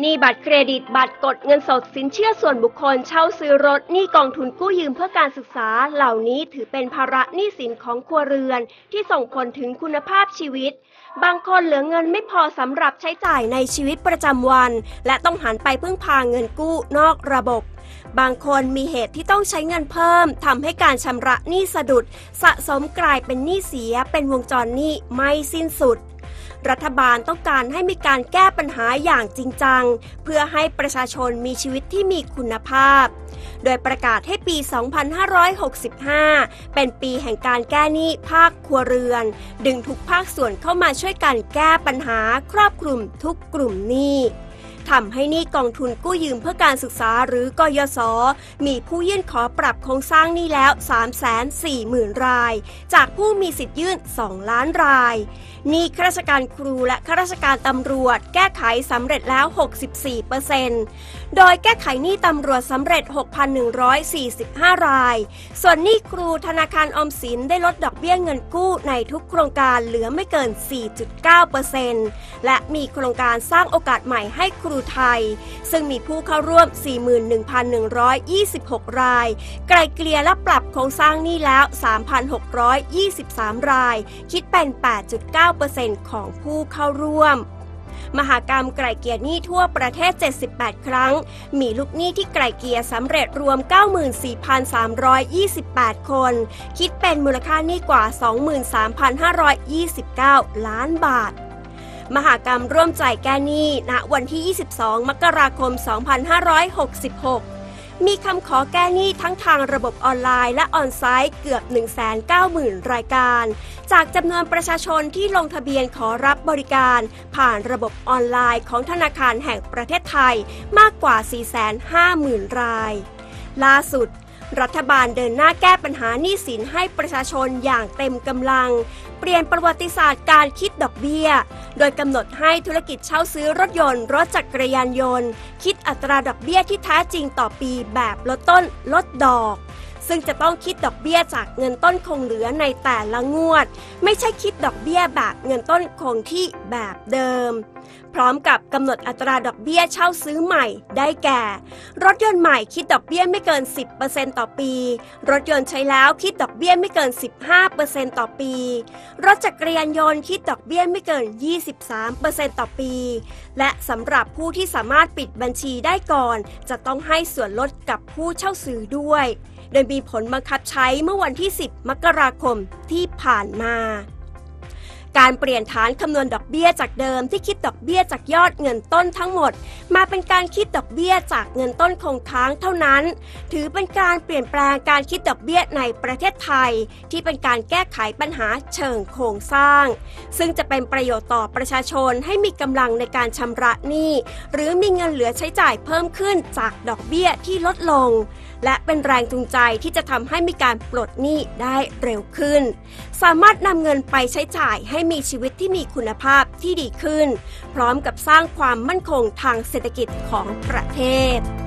หนี้บัตรเครดิต บัตรกดเงินสดสินเชื่อส่วนบุคคลเช่าซื้อรถหนี้กองทุนกู้ยืมเพื่อการศึกษาเหล่านี้ถือเป็นภาระหนี้สินของครัวเรือน ที่ส่งผลถึงคุณภาพชีวิต บางคนเหลือเงินไม่พอสำหรับใช้จ่ายในชีวิตประจำวัน และต้องหันไปพึ่งพาเงินกู้นอกระบบบางคนมีเหตุที่ต้องใช้เงินเพิ่มทำให้การชำระหนี้สะดุด สะสมกลายเป็นหนี้เสียเป็นวงจรหนี้ไม่สิ้นสุด รัฐบาลต้องการให้มีการแก้ปัญหาอย่างจริงจัง เพื่อให้ประชาชนมีชีวิตที่มีคุณภาพ โดยประกาศให้ปี 2565 เป็นปีแห่งการแก้หนี้ภาคครัวเรือน ดึงทุกภาคส่วนเข้ามาช่วยกันแก้ปัญหาครอบคลุมทุกกลุ่มหนี้ ทำให้นี้กองทุนกู้ยืมเพื่อการศึกษาหรือกยศ มีผู้ยื่นขอปรับโครงสร้างนี้แล้ว 340,000 ราย จากผู้มีสิทธิ์ยื่น 2 ล้านรายนี้ข้าราชการครูและข้าราชการตำรวจ แก้ไขสำเร็จแล้ว 64%โดยแก้ไขหนี้ตำรวจสำเร็จ 6,145 ราย ส่วนหนี้ครูธนาคารออมสินได้ลดดอกเบี้ยเงินกู้ในทุกโครงการเหลือไม่เกิน 4.9%และมีโครงการสร้างโอกาสใหม่ให้ครูไทย ซึ่งมีผู้เข้าร่วม 41,126 ราย ไกลเกลี่ยและปรับโครงสร้างหนี้แล้ว 3,623 ราย คิดเป็น 8.9%ของผู้เข้าร่วมมหากรรมไกลเกลี่ยหนี้ทั่วประเทศ 78 ครั้ง มีลูกหนี้ที่ไกลเกลี่ยสำเร็จรวม 94,328 คน คิดเป็นมูลค่าหนี้กว่า 23,529 ล้านบาท มหากรรมร่วมใจแก้หนี้ณวันที่ 22 มกราคม 2566 มีคำขอแก้หนี้ทั้งทางระบบออนไลน์และออนไซต์เกือบ 190,000 รายการ จากจำนวนประชาชนที่ลงทะเบียนขอรับบริการ ผ่านระบบออนไลน์ของธนาคารแห่งประเทศไทยมากกว่า 450,000 ราย ล่าสุดรัฐบาลเดินหน้าแก้ปัญหาหนี้สินให้ประชาชนอย่างเต็มกำลัง เปลี่ยนประวัติศาสตร์การคิดดอกเบี้ย โดยกำหนดให้ธุรกิจเช่าซื้อรถยนต์ รถจักรยานยนต์ คิดอัตราดอกเบี้ยที่แท้จริงต่อปีแบบลดต้นลดดอก ซึ่งจะต้องคิดดอกเบี้ยจากเงินต้นคงเหลือในแต่ละงวด ไม่ใช่คิดดอกเบี้ยแบบเงินต้นคงที่แบบเดิม พร้อมกับกำหนดอัตราดอกเบี้ยเช่าซื้อใหม่ได้แก่ รถยนต์ใหม่คิดดอกเบี้ยไม่เกิน 10%ต่อปี รถยนต์ใช้แล้วคิดดอกเบี้ยไม่เกิน 15%ต่อปี รถจักรยานยนต์คิดดอกเบี้ยไม่เกิน 23%ต่อปี และสำหรับผู้ที่สามารถปิดบัญชีได้ก่อน จะต้องให้ส่วนลดกับผู้เช่าซื้อด้วย โดยมีผลบังคับใช้เมื่อวันที่ 10 มกราคมที่ผ่านมา การเปลี่ยนฐานคำนวณดอกเบี้ยจากเดิมที่คิดดอกเบี้ยจากยอดเงินต้นทั้งหมด มาเป็นการคิดดอกเบี้ยจากเงินต้นคงค้างเท่านั้น ถือเป็นการเปลี่ยนแปลงการคิดดอกเบี้ยในประเทศไทย ที่เป็นการแก้ไขปัญหาเชิงโครงสร้าง ซึ่งจะเป็นประโยชน์ต่อประชาชนให้มีกำลังในการชำระหนี้ หรือมีเงินเหลือใช้จ่ายเพิ่มขึ้นจากดอกเบี้ยที่ลดลง และเป็นแรงจูงใจที่จะทำให้มีการปลดหนี้ได้เร็วขึ้น สามารถนำเงินไปใช้จ่ายใให้มีชีวิตที่มีคุณภาพที่ดีขึ้น พร้อมกับสร้างความมั่นคงทางเศรษฐกิจของประเทศ